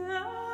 Oh.